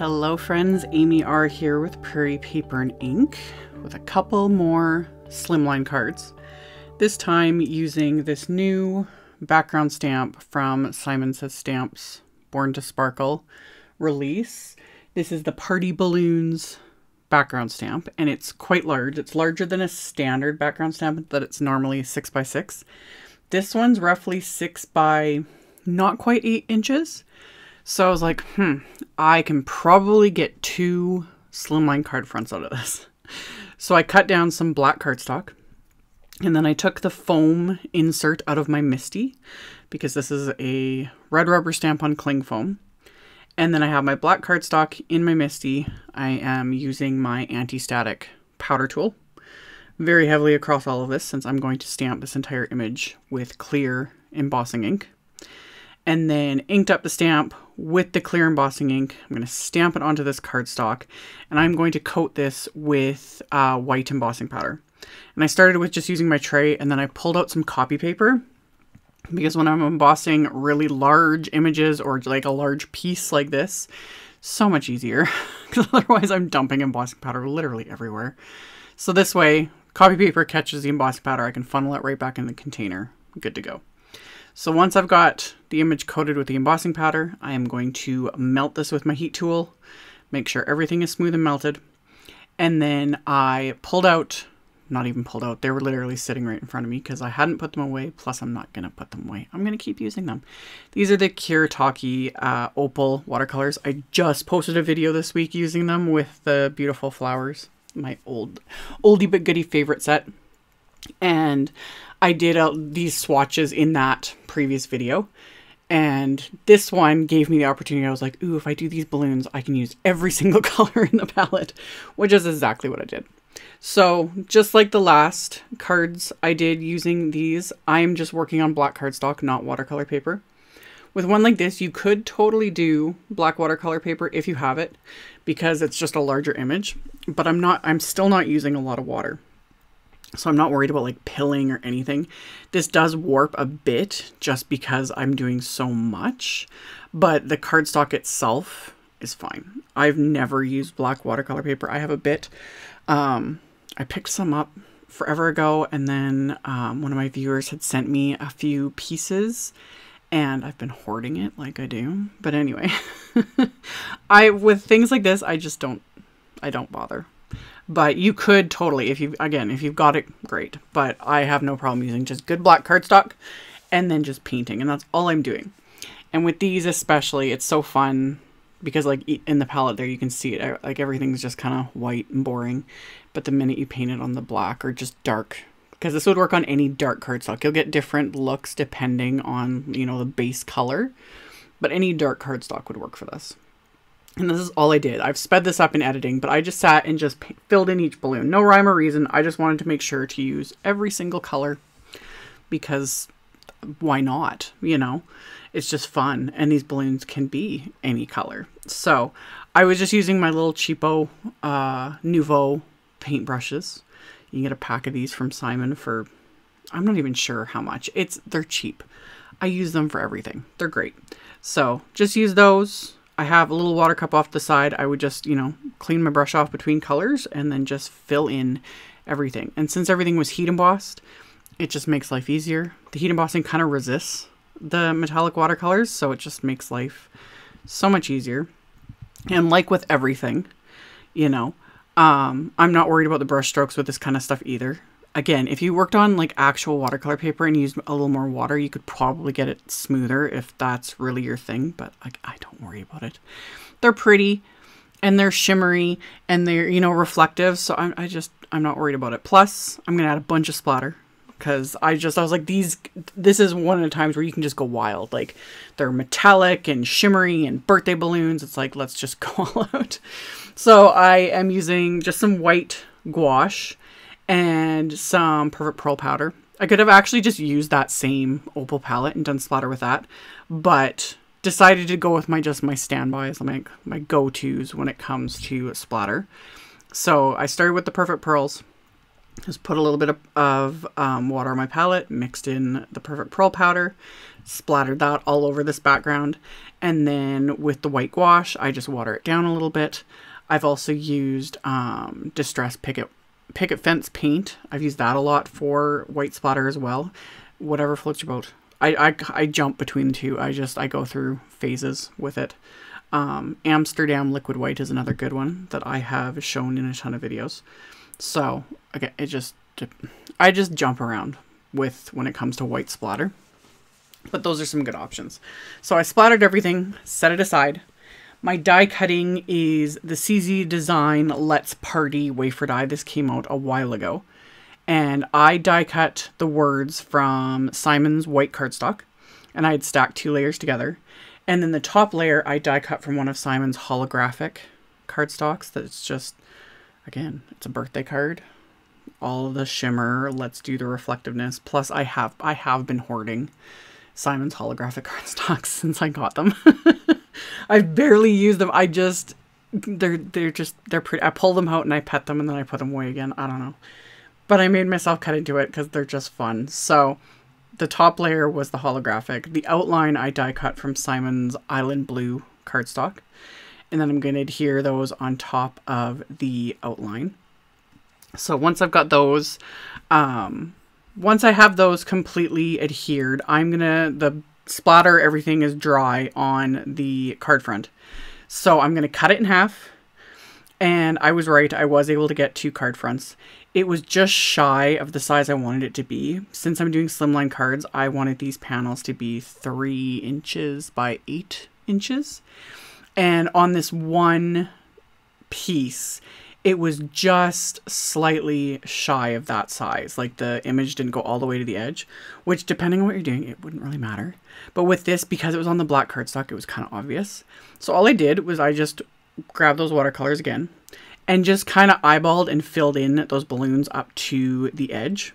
Hello friends, Amy R here with Prairie Paper and Ink with a couple more slimline cards. This time using this new background stamp from Simon Says Stamps Born to Sparkle release. This is the Party Balloons background stamp and it's quite large. It's larger than a standard background stamp that it's normally 6 by 6 This one's roughly 6 by not quite 8 inches. So I was like, hmm, I can probably get two slimline card fronts out of this. So I cut down some black cardstock and then I took the foam insert out of my MISTI because this is a red rubber stamp on cling foam. And then I have my black cardstock in my MISTI. I am using my anti-static powder tool very heavily across all of this since I'm going to stamp this entire image with clear embossing ink. And then inked up the stamp with the clear embossing ink. I'm going to stamp it onto this cardstock and I'm going to coat this with uh, white embossing powder. And I started with just using my tray and then I pulled out some copy paper because when I'm embossing really large images or like a large piece like this, so much easier because otherwise I'm dumping embossing powder literally everywhere. So this way, copy paper catches the embossing powder, I can funnel it right back in the container. Good to go. So once I've got the image coated with the embossing powder, I am going to melt this with my heat tool, make sure everything is smooth and melted. And then I pulled out not even pulled out. They were literally sitting right in front of me because I hadn't put them away. Plus, I'm not going to put them away. I'm going to keep using them. These are the Kuretake uh, Opal watercolors. I just posted a video this week using them with the beautiful flowers. My old, oldie but goodie favorite set. And I did uh, these swatches in that previous video. And this one gave me the opportunity. I was like, ooh, if I do these balloons, I can use every single color in the palette, which is exactly what I did. So just like the last cards I did using these, I'm just working on black cardstock, not watercolor paper. With one like this, you could totally do black watercolor paper if you have it, because it's just a larger image, but I'm not, I'm still not using a lot of water. So I'm not worried about like pilling or anything. This does warp a bit just because I'm doing so much, but the cardstock itself is fine. I've never used black watercolor paper. I have a bit um, I picked some up forever ago, and then um, one of my viewers had sent me a few pieces, and I've been hoarding it like I do. But anyway, I with things like this, I just don't, I don't bother. But you could totally, if you again, if you've got it, great. But I have no problem using just good black cardstock, and then just painting, and that's all I'm doing. And with these especially, it's so fun because like in the palette there you can see it like everything's just kind of white and boring but the minute you paint it on the black or just dark because this would work on any dark cardstock you'll get different looks depending on you know the base color but any dark cardstock would work for this and this is all I did. I've sped this up in editing, but I just sat and just filled in each balloon. No rhyme or reason. I just wanted to make sure to use every single color because why not? You know, it's just fun. And these balloons can be any color. So I was just using my little cheapo uh, Nuvo paintbrushes. You can get a pack of these from Simon for, I'm not even sure how much. It's They're cheap. I use them for everything. They're great. So just use those. I have a little water cup off the side. I would just, you know, clean my brush off between colors and then just fill in everything. And since everything was heat embossed, it just makes life easier. The heat embossing kind of resists the metallic watercolors, so it just makes life so much easier. And like with everything, you know, um, I'm not worried about the brush strokes with this kind of stuff either. Again, if you worked on like actual watercolor paper and used a little more water, you could probably get it smoother if that's really your thing, but like I don't worry about it. They're pretty and they're shimmery and they're, you know, reflective, so I, I just, I'm not worried about it. Plus, I'm going to add a bunch of splatter because I just I was like these this is one of the times where you can just go wild like they're metallic and shimmery and birthday balloons it's like let's just go all out so I am using just some white gouache and some perfect pearl powder I could have actually just used that same opal palette and done splatter with that but decided to go with my just my standbys my my go-to's when it comes to splatter so I started with the perfect pearls Just put a little bit of, of um, water on my palette, mixed in the perfect pearl powder, splattered that all over this background. And then with the white gouache, I just water it down a little bit. I've also used um, Distress Picket, Picket Fence paint. I've used that a lot for white splatter as well. Whatever floats your boat. I, I, I jump between the two. I just, I go through phases with it. Um, Amsterdam Liquid White is another good one that I have shown in a ton of videos. So, again, it just, I just jump around with when it comes to white splatter. But those are some good options. So I splattered everything, set it aside. My die cutting is the CZ Design Let's Party wafer die. This came out a while ago. And I die cut the words from Simon's white cardstock. And I had stacked two layers together. And then the top layer I die cut from one of Simon's holographic cardstocks that's just, again, it's a birthday card. All the shimmer, let's do the reflectiveness. Plus I have I have been hoarding Simon's holographic cardstocks since I got them. I've barely used them. I just they're they're just they're pretty. I pull them out and I pet them and then I put them away again. I don't know, but I made myself cut into it because they're just fun. So the top layer was the holographic. The outline I die cut from Simon's Island Blue cardstock, and then I'm going to adhere those on top of the outline. So once I've got those, um, once I have those completely adhered, I'm gonna, the splatter, everything is dry on the card front. So I'm gonna cut it in half. And I was right, I was able to get two card fronts. It was just shy of the size I wanted it to be. Since I'm doing slimline cards, I wanted these panels to be three inches by eight inches. And on this one piece, it was just slightly shy of that size. Like the image didn't go all the way to the edge, which depending on what you're doing, it wouldn't really matter. But with this, because it was on the black cardstock, it was kind of obvious. So all I did was I just grabbed those watercolors again and just kind of eyeballed and filled in those balloons up to the edge.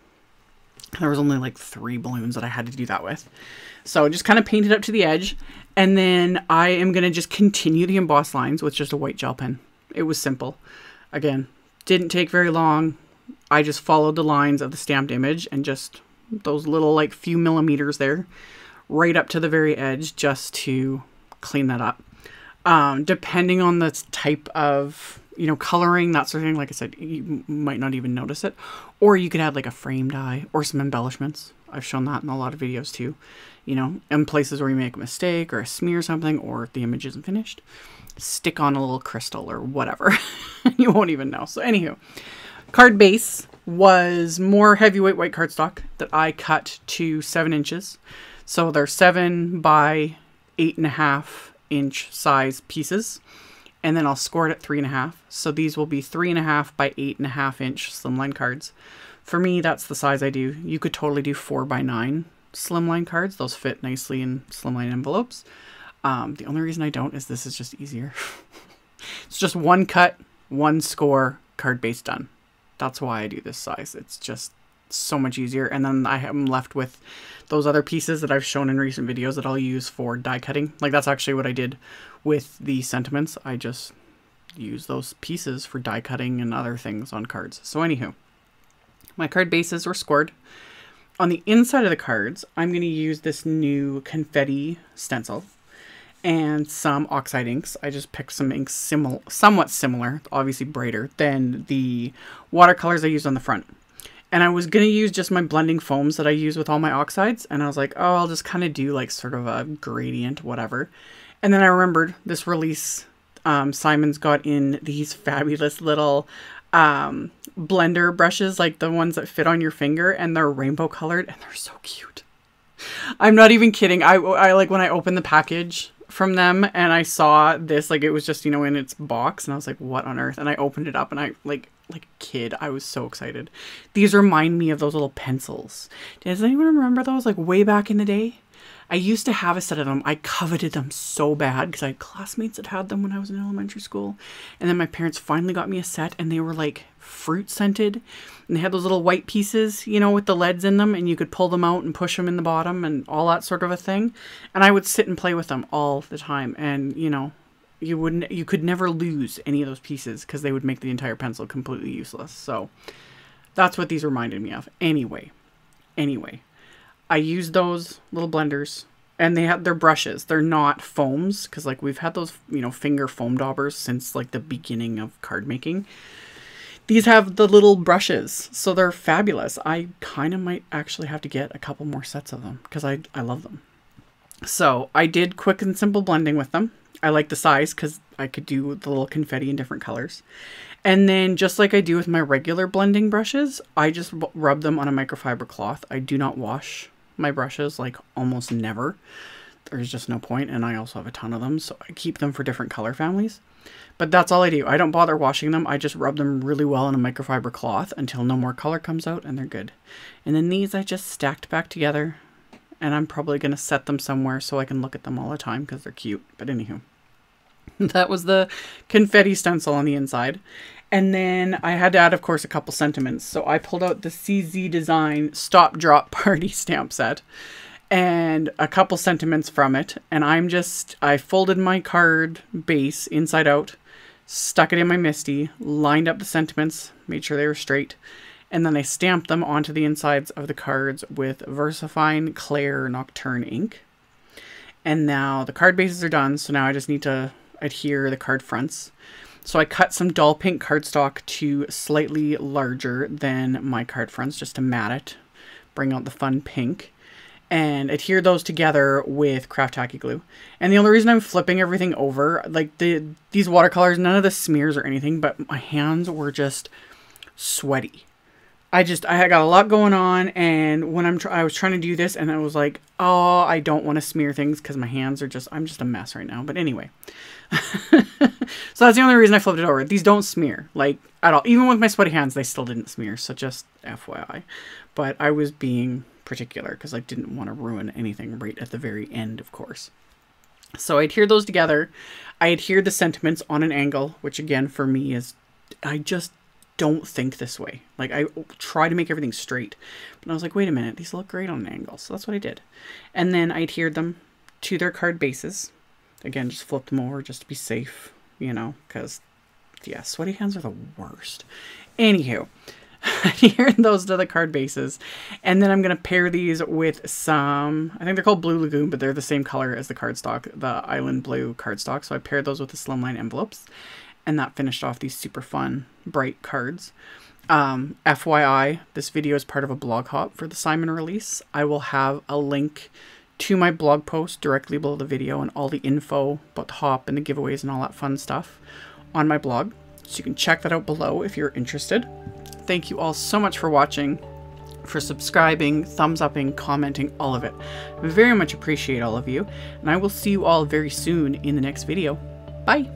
There was only like three balloons that I had to do that with. So just kind of painted up to the edge. And then I am going to just continue the embossed lines with just a white gel pen. It was simple. Again, didn't take very long. I just followed the lines of the stamped image and just those little like few millimeters there right up to the very edge just to clean that up. Um, depending on the type of you know coloring that sort of thing like i said you might not even notice it or you could add like a frame die or some embellishments i've shown that in a lot of videos too you know in places where you make a mistake or a smear something or the image isn't finished stick on a little crystal or whatever. you won't even know. So, anywho, card base was more heavyweight white cardstock that I cut to seven inches. So they're seven by eight and a half inch size pieces. And then I'll score it at three and a half. So these will be three and a half by eight and a half inch slimline cards. For me, that's the size I do. You could totally do four by nine slimline cards. Those fit nicely in slimline envelopes. Um, the only reason I don't is this is just easier. it's just one cut, one score, card base done. That's why I do this size. It's just so much easier. And then I am left with those other pieces that I've shown in recent videos that I'll use for die cutting. Like that's actually what I did with the sentiments. I just use those pieces for die cutting and other things on cards. So anywho, my card bases were scored. On the inside of the cards, I'm going to use this new confetti stencil and some oxide inks. I just picked some inks similar, somewhat similar, obviously brighter than the watercolors I used on the front. And I was going to use just my blending foams that I use with all my oxides. And I was like, oh, I'll just kind of do like sort of a gradient, whatever. And then I remembered this release um, Simon's got in these fabulous little um, blender brushes, like the ones that fit on your finger, and they're rainbow colored and they're so cute. I'm not even kidding. I, I like when I opened the package from them and I saw this like it was just you know in its box and I was like what on earth and I opened it up and I like like kid I was so excited. These remind me of those little pencils. Does anyone remember those like way back in the day? I used to have a set of them. I coveted them so bad because I had classmates that had them when I was in elementary school. And then my parents finally got me a set and they were like fruit scented. And they had those little white pieces, you know, with the leads in them and you could pull them out and push them in the bottom and all that sort of a thing. And I would sit and play with them all the time. And, you know, you wouldn't, you could never lose any of those pieces because they would make the entire pencil completely useless. So, That's what these reminded me of. Anyway, anyway, I used those little blenders and they have their brushes. They're not foams because like we've had those, you know, finger foam daubers since like the beginning of card making. These have the little brushes, so they're fabulous. I kind of might actually have to get a couple more sets of them because I, I love them. So I did quick and simple blending with them. I like the size because I could do the little confetti in different colors. And then just like I do with my regular blending brushes, I just rub them on a microfiber cloth. I do not wash my brushes like almost never. There's just no point, and I also have a ton of them, so I keep them for different color families. But that's all I do. I don't bother washing them. I just rub them really well on a microfiber cloth until no more color comes out and they're good. And then these I just stacked back together and I'm probably going to set them somewhere so I can look at them all the time because they're cute. But anywho, that was the confetti stencil on the inside. And then I had to add, of course, a couple sentiments. So I pulled out the CZ Design Stop Drop Party stamp set and a couple sentiments from it. And I'm just, I folded my card base inside out, stuck it in my MISTI, lined up the sentiments, made sure they were straight, and then I stamped them onto the insides of the cards with VersaFine Clair Nocturne ink. And now the card bases are done, so now I just need to adhere the card fronts. So I cut some doll pink cardstock to slightly larger than my card fronts just to mat it, bring out the fun pink and adhere those together with craft tacky glue. And the only reason I'm flipping everything over, like the these watercolors, none of the smears or anything, but my hands were just sweaty. I just I got a lot going on, and when I'm I was trying to do this, and I was like, oh, I don't want to smear things because my hands are just I'm just a mess right now. But anyway, so that's the only reason I flipped it over. These don't smear like at all. Even with my sweaty hands, they still didn't smear. So just FYI. But I was being particular because I didn't want to ruin anything right at the very end, of course. So I adhere those together. I adhere the sentiments on an angle, which again for me is I just don't think this way. Like I try to make everything straight. But I was like, wait a minute, these look great on an angle. So that's what I did. And then I adhered them to their card bases. Again, just flip them over just to be safe, you know, because yeah, sweaty hands are the worst. Anywho, adhere those to the card bases. And then I'm going to pair these with some, I think they're called Blue Lagoon, but they're the same color as the cardstock, the Island Blue cardstock. So I paired those with the slimline envelopes. And that finished off these super fun, bright cards. Um, FYI, this video is part of a blog hop for the Simon release. I will have a link to my blog post directly below the video and all the info about the hop and the giveaways and all that fun stuff on my blog. So you can check that out below if you're interested. Thank you all so much for watching, for subscribing, thumbs upping, commenting, all of it. I very much appreciate all of you, and I will see you all very soon in the next video. Bye!